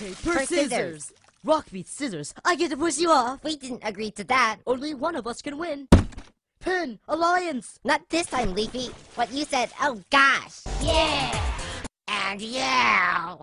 Paper, scissors. Rock beats scissors. I get to push you off. We didn't agree to that. Only one of us can win. Pin. Alliance. Not this time, Leafy. What you said, oh gosh. Yeah! And yeah!